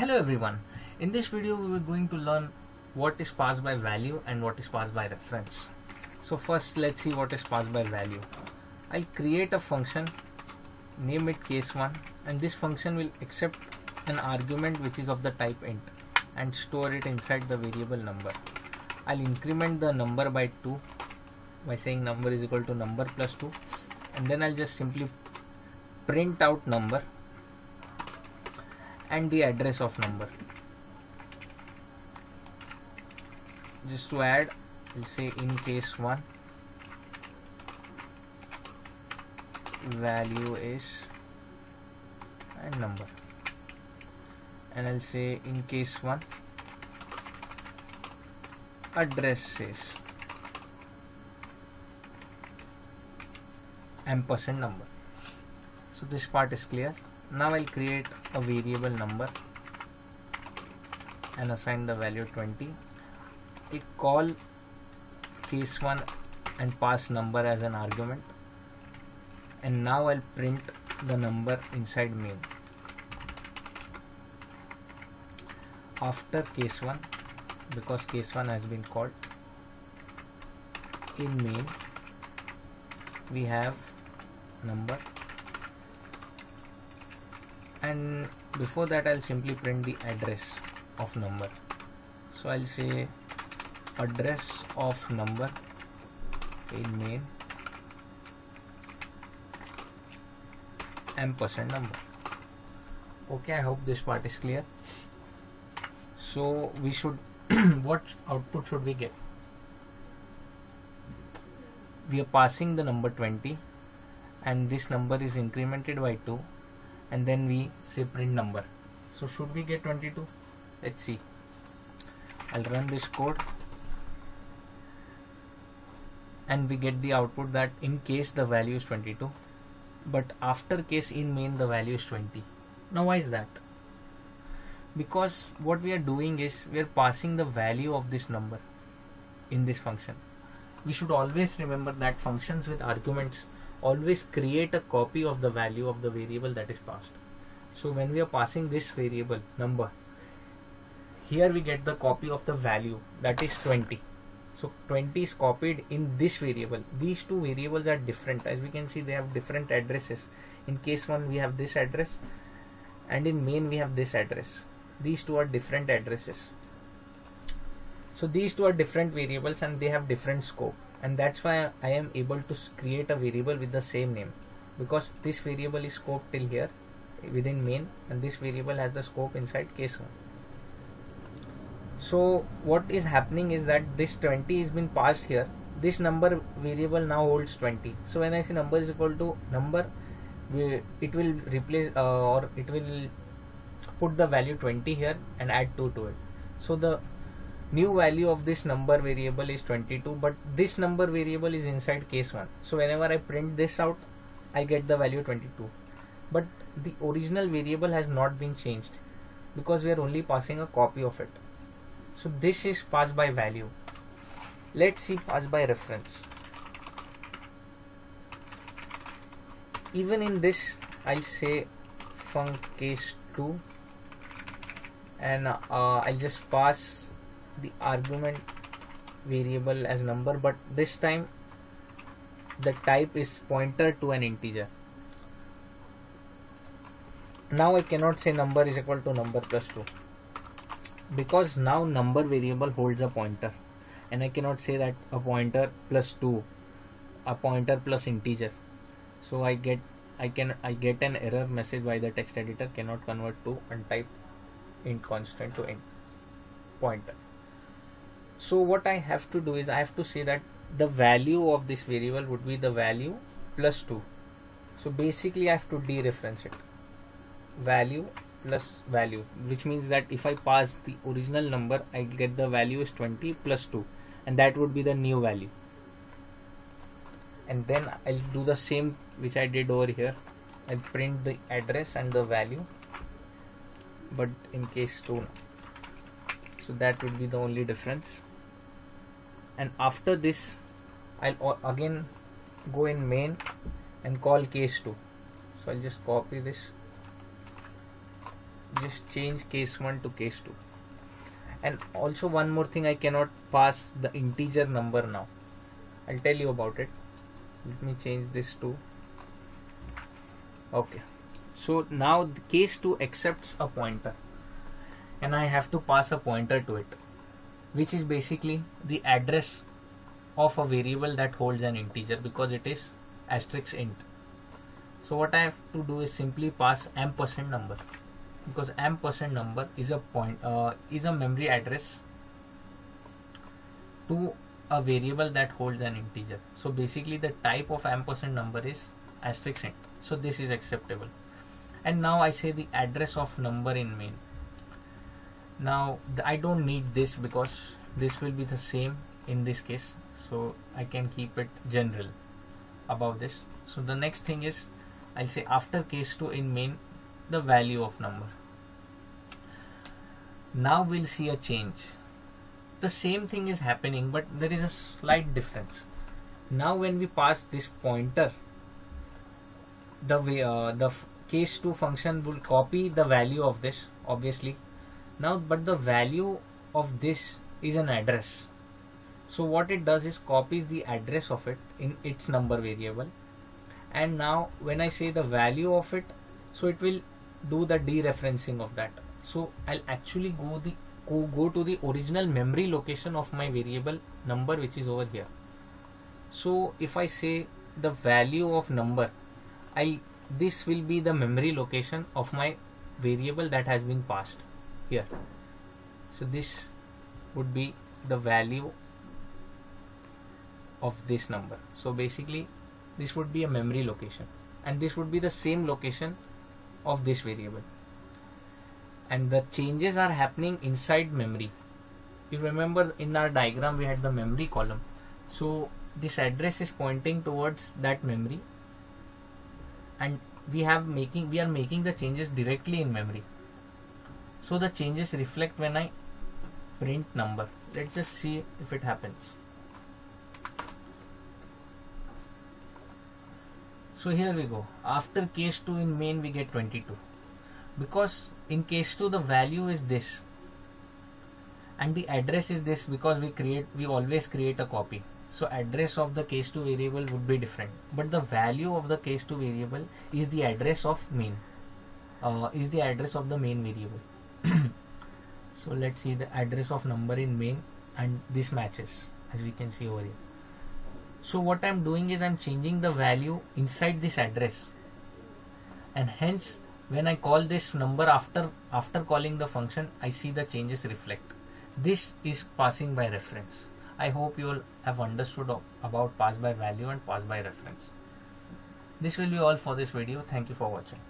Hello everyone. In this video we were going to learn what is passed by value and what is passed by reference. So first let's see what is passed by value. I'll create a function, name it case1 and this function will accept an argument which is of the type int and store it inside the variable number. I'll increment the number by 2 by saying number is equal to number plus 2 and then I'll just simply print out number and the address of number. Just to add we'll say in case 1 value is and number. And I'll say in case 1 address is ampersand number. So this part is clear now I'll create a variable number and assign the value 20 it call case 1 and pass number as an argument. And now I'll print the number inside main. After case 1 because case 1 has been called in main we have number and before that I'll simply print the address of number. So I'll say address of number in main ampersand number. Okay I hope this part is clear. So we should what output should we get? We are passing the number 20 and this number is incremented by 2 and then we say print number. So should we get 22 let's see. I'll run this code. And we get the output that in case the value is 22 but after case in main the value is 20 now why is that? Because what we are doing is we are passing the value of this number in this function. We should always remember that functions with arguments always create a copy of the value of the variable that is passed. So when we are passing this variable number here we get the copy of the value that is 20 so 20 is copied in this variable. These two variables are different. As we can see they have different addresses. In case one we have this address and in main we have this address. These two are different addresses. So these two are different variables and they have different scope and that's why I am able to create a variable with the same name. Because this variable is scope till here within main and this variable has the scope inside case so what is happening is that this 20 is been passed here. This number variable now holds 20 so when I say number is equal to number it will replace uh, or it will put the value 20 here and add 2 to it. So the new value of this number variable is 22 but this number variable is inside case 1 so whenever I print this out I get the value 22 but the original variable has not been changed because we are only passing a copy of it. So this is passed by value. Let's see passed by reference. Even in this I'll say func case 2 and uh, I'll just pass the argument variable as number but this time the type is pointer to an integer. Now I cannot say number is equal to number plus 2 because now number variable holds a pointer and I cannot say that a pointer plus 2 a pointer plus integer. So I get I can I get an error message by the text editor cannot convert to untype int constant to int pointer so what I have to do is I have to say that the value of this variable would be the value plus 2 so basically I have to dereference it. Value plus value which means that if I pass the original number I get the value is 20 plus 2 and that would be the new value. And then I'll do the same which I did over here. I'll print the address and the value but in case 2 so that would be the only difference and after this I'll again go in main and call case 2 so I'll just copy this. Just change case 1 to case 2 and also one more thing I cannot pass the integer number now. I'll tell you about it. Let me change this to okay. So now case 2 accepts a pointer. And I have to pass a pointer to it which is basically the address of a variable that holds an integer because it is asterisk int. So what I have to do is simply pass ampersand number because ampersand number is a point uh, is a memory address to a variable that holds an integer. So basically the type of ampersand number is asterisk int. So this is acceptable. And now I say the address of number in main now I don't need this because this will be the same in this case. So I can keep it general above this. So the next thing is I'll say after case 2 in main the value of number. Now we'll see a change. The same thing is happening but there is a slight difference. Now when we pass this pointer the way uh, the case 2 function will copy the value of this obviously now but the value of this is an address. So what it does is copies the address of it in its number variable. And now when I say the value of it so it will do the dereferencing of that. So I'll actually go the go, go to the original memory location of my variable number which is over here. So if I say the value of number I this will be the memory location of my variable that has been passed here. So this would be the value of this number. So basically this would be a memory location and this would be the same location of this variable. And the changes are happening inside memory. You remember in our diagram we had the memory column. So this address is pointing towards that memory and we have making we are making the changes directly in memory so the changes reflect when I print number. Let's just see if it happens. So here we go. After case 2 in main we get 22 because in case 2 the value is this. And the address is this because we create we always create a copy. So address of the case 2 variable would be different. But the value of the case 2 variable is the address of main uh, is the address of the main variable so let's see the address of number in main and this matches as we can see over here. So what I'm doing is I'm changing the value inside this address. And hence when I call this number after after calling the function I see the changes reflect. This is passing by reference. I hope you all have understood about pass by value and pass by reference. This will be all for this video. Thank you for watching